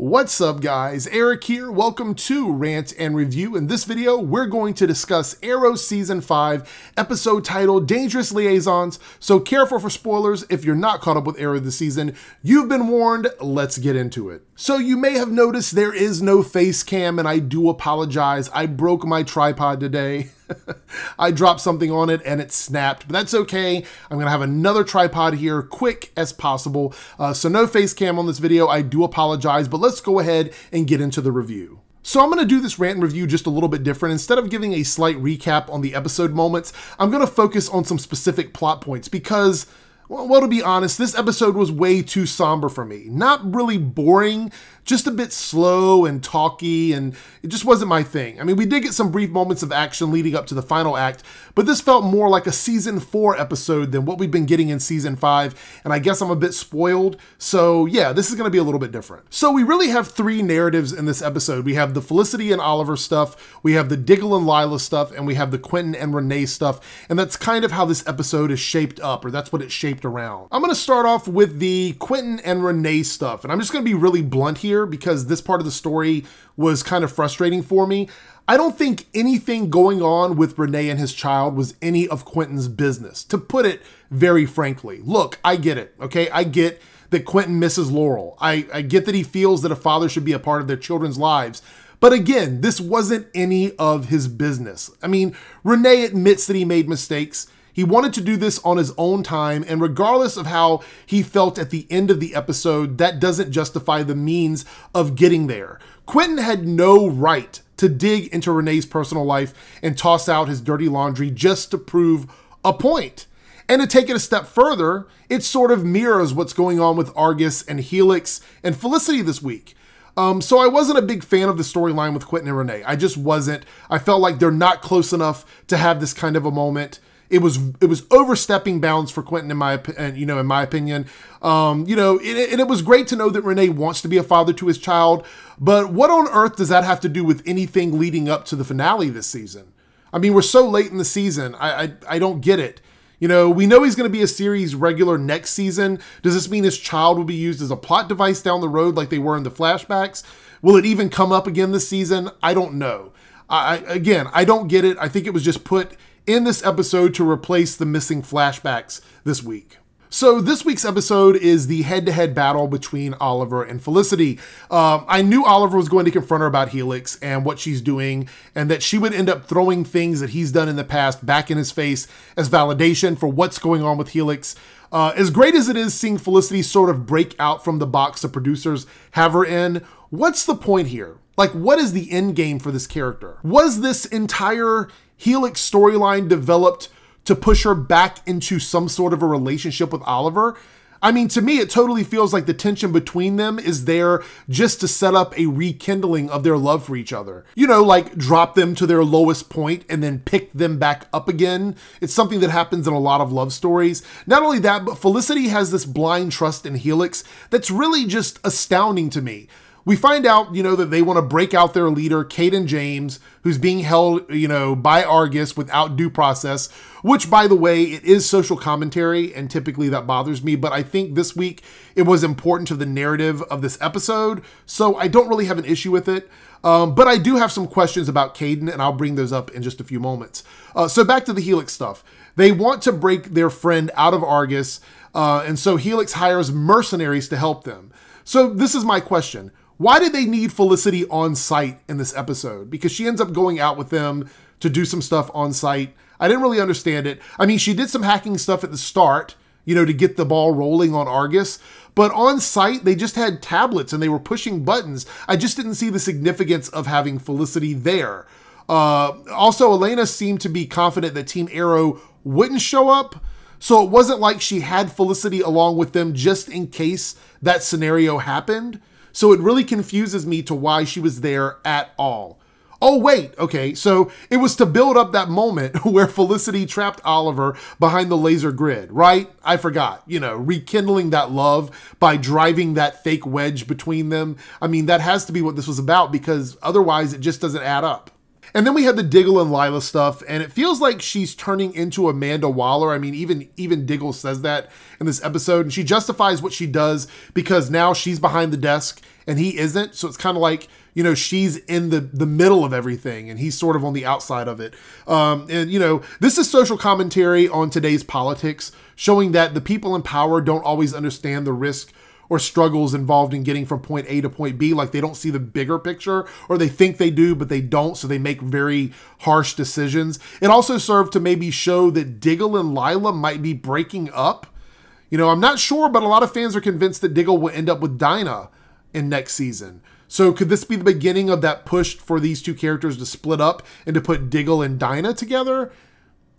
What's up guys, Eric here, welcome to Rant and Review. In this video, we're going to discuss Arrow Season 5, episode titled Dangerous Liaisons, so careful for spoilers if you're not caught up with Arrow this season. You've been warned, let's get into it. So you may have noticed there is no face cam and I do apologize, I broke my tripod today. I dropped something on it and it snapped, but that's okay. I'm gonna have another tripod here, quick as possible. Uh, so no face cam on this video, I do apologize, but let's go ahead and get into the review. So I'm going to do this rant and review just a little bit different. Instead of giving a slight recap on the episode moments, I'm going to focus on some specific plot points because well, to be honest, this episode was way too somber for me. Not really boring, just a bit slow and talky, and it just wasn't my thing. I mean, we did get some brief moments of action leading up to the final act, but this felt more like a season four episode than what we've been getting in season five, and I guess I'm a bit spoiled. So yeah, this is gonna be a little bit different. So we really have three narratives in this episode. We have the Felicity and Oliver stuff, we have the Diggle and Lyla stuff, and we have the Quentin and Rene stuff, and that's kind of how this episode is shaped up, or that's what it's shaped around. I'm gonna start off with the Quentin and Rene stuff, and I'm just gonna be really blunt here because this part of the story was kind of frustrating for me. I don't think anything going on with Rene and his child was any of Quentin's business, to put it very frankly. Look, I get it, okay? I get that Quentin misses Laurel. I, I get that he feels that a father should be a part of their children's lives. But again, this wasn't any of his business. I mean, Rene admits that he made mistakes. He wanted to do this on his own time, and regardless of how he felt at the end of the episode, that doesn't justify the means of getting there. Quentin had no right to dig into Rene's personal life and toss out his dirty laundry just to prove a point. And to take it a step further, it sort of mirrors what's going on with Argus and Helix and Felicity this week. Um, so I wasn't a big fan of the storyline with Quentin and Rene. I just wasn't. I felt like they're not close enough to have this kind of a moment. It was it was overstepping bounds for Quentin in my you know in my opinion. Um, you know, it, and it was great to know that Rene wants to be a father to his child. But what on earth does that have to do with anything leading up to the finale this season? I mean, we're so late in the season. I I, I don't get it. You know, we know he's going to be a series regular next season. Does this mean his child will be used as a plot device down the road like they were in the flashbacks? Will it even come up again this season? I don't know. I, again, I don't get it. I think it was just put in this episode to replace the missing flashbacks this week. So this week's episode is the head-to-head battle between Oliver and Felicity. Um, I knew Oliver was going to confront her about Helix and what she's doing, and that she would end up throwing things that he's done in the past back in his face as validation for what's going on with Helix. Uh, as great as it is seeing Felicity sort of break out from the box the producers have her in, what's the point here? Like, what is the end game for this character? Was this entire Helix storyline developed to push her back into some sort of a relationship with Oliver. I mean, to me, it totally feels like the tension between them is there just to set up a rekindling of their love for each other. You know, like drop them to their lowest point and then pick them back up again. It's something that happens in a lot of love stories. Not only that, but Felicity has this blind trust in Helix that's really just astounding to me we find out, you know, that they want to break out their leader, Cayden James, who's being held, you know, by Argus without due process, which, by the way, it is social commentary, and typically that bothers me, but I think this week it was important to the narrative of this episode, so I don't really have an issue with it. Um, but I do have some questions about Cayden, and I'll bring those up in just a few moments. Uh, so back to the Helix stuff. They want to break their friend out of Argus, uh, and so Helix hires mercenaries to help them. So this is my question. Why did they need Felicity on site in this episode? Because she ends up going out with them to do some stuff on site. I didn't really understand it. I mean, she did some hacking stuff at the start, you know, to get the ball rolling on Argus. But on site, they just had tablets and they were pushing buttons. I just didn't see the significance of having Felicity there. Uh, also, Alena seemed to be confident that Team Arrow wouldn't show up. So it wasn't like she had Felicity along with them just in case that scenario happened. So it really confuses me to why she was there at all. Oh, wait, okay, so it was to build up that moment where Felicity trapped Oliver behind the laser grid, right? I forgot, you know, rekindling that love by driving that fake wedge between them. I mean, that has to be what this was about because otherwise it just doesn't add up. And then we had the Diggle and Lyla stuff, and it feels like she's turning into Amanda Waller. I mean, even even Diggle says that in this episode, and she justifies what she does because now she's behind the desk and he isn't. So it's kind of like you know she's in the the middle of everything and he's sort of on the outside of it. Um, and you know this is social commentary on today's politics, showing that the people in power don't always understand the risk or struggles involved in getting from point A to point B. Like they don't see the bigger picture, or they think they do, but they don't. So they make very harsh decisions. It also served to maybe show that Diggle and Lyla might be breaking up. You know, I'm not sure, but a lot of fans are convinced that Diggle will end up with Dinah in next season. So could this be the beginning of that push for these two characters to split up and to put Diggle and Dinah together?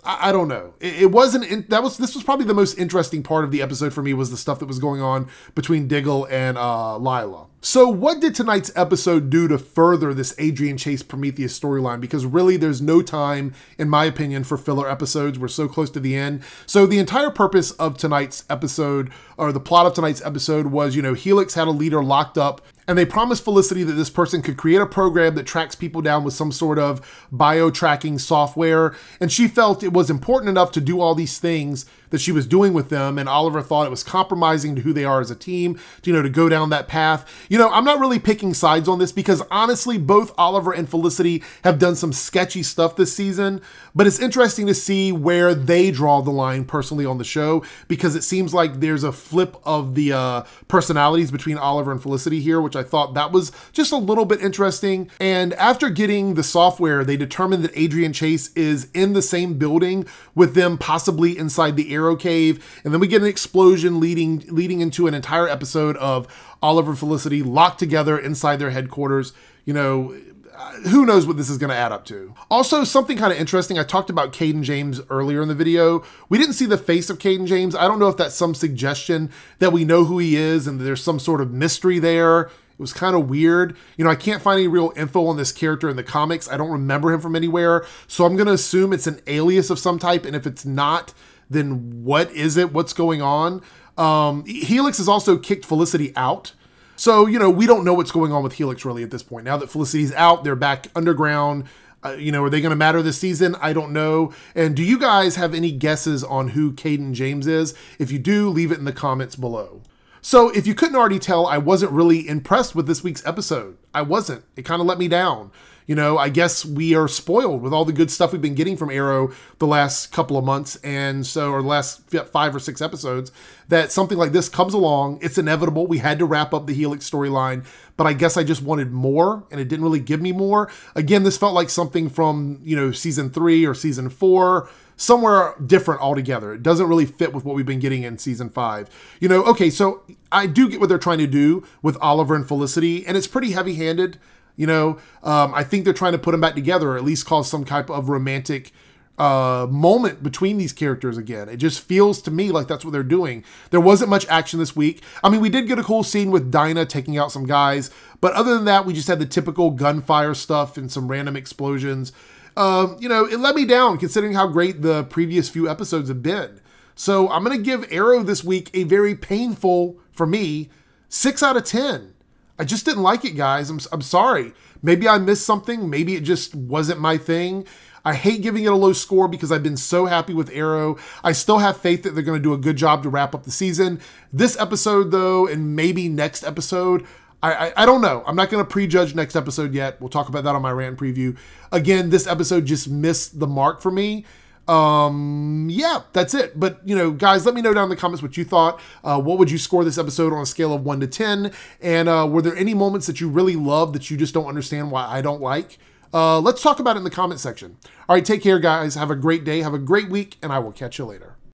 I, I don't know. It, it wasn't. In, that was this was probably the most interesting part of the episode for me was the stuff that was going on between Diggle and uh, Lyla. So, what did tonight's episode do to further this Adrian Chase Prometheus storyline? Because really, there's no time, in my opinion, for filler episodes. We're so close to the end. So, the entire purpose of tonight's episode, or the plot of tonight's episode, was you know, Helix had a leader locked up and they promised Felicity that this person could create a program that tracks people down with some sort of bio tracking software. And she felt it was important enough to do all these things that she was doing with them. And Oliver thought it was compromising to who they are as a team, to, you know, to go down that path. You know, I'm not really picking sides on this because honestly, both Oliver and Felicity have done some sketchy stuff this season, but it's interesting to see where they draw the line personally on the show because it seems like there's a flip of the uh, personalities between Oliver and Felicity here, which I thought that was just a little bit interesting. And after getting the software, they determined that Adrian Chase is in the same building with them, possibly inside the Arrow Cave, and then we get an explosion leading leading into an entire episode of Oliver Felicity locked together inside their headquarters. You know, uh, who knows what this is going to add up to. Also, something kind of interesting, I talked about Cayden James earlier in the video. We didn't see the face of Cayden James. I don't know if that's some suggestion that we know who he is and there's some sort of mystery there. It was kind of weird. You know, I can't find any real info on this character in the comics. I don't remember him from anywhere. So I'm going to assume it's an alias of some type. And if it's not, then what is it? What's going on? Um, Helix has also kicked Felicity out. So, you know, we don't know what's going on with Helix really at this point. Now that Felicity's out, they're back underground. Uh, you know, are they going to matter this season? I don't know. And do you guys have any guesses on who Cayden James is? If you do, leave it in the comments below. So, if you couldn't already tell, I wasn't really impressed with this week's episode. I wasn't. It kind of let me down you know, I guess we are spoiled with all the good stuff we've been getting from Arrow the last couple of months, and so, or the last five or six episodes, that something like this comes along. It's inevitable. We had to wrap up the Helix storyline, but I guess I just wanted more, and it didn't really give me more. Again, this felt like something from, you know, season three or season four somewhere different altogether. It doesn't really fit with what we've been getting in season five. You know, okay, so I do get what they're trying to do with Oliver and Felicity, and it's pretty heavy handed. You know, um, I think they're trying to put them back together, or at least cause some type of romantic uh, moment between these characters again. It just feels to me like that's what they're doing. There wasn't much action this week. I mean, we did get a cool scene with Dinah taking out some guys, but other than that, we just had the typical gunfire stuff and some random explosions. Um, you know, it let me down considering how great the previous few episodes have been. So I'm going to give Arrow this week a very painful, for me, 6 out of 10. I just didn't like it, guys. I'm, I'm sorry. Maybe I missed something. Maybe it just wasn't my thing. I hate giving it a low score because I've been so happy with Arrow. I still have faith that they're going to do a good job to wrap up the season. This episode, though, and maybe next episode, I, I, I don't know. I'm not going to prejudge next episode yet. We'll talk about that on my rant preview. Again, this episode just missed the mark for me. Um, yeah, that's it. But, you know, guys, let me know down in the comments what you thought. Uh, what would you score this episode on a scale of 1 to 10? And uh, were there any moments that you really loved that you just don't understand why I don't like? Uh, let's talk about it in the comment section. All right, take care, guys. Have a great day. Have a great week, and I will catch you later.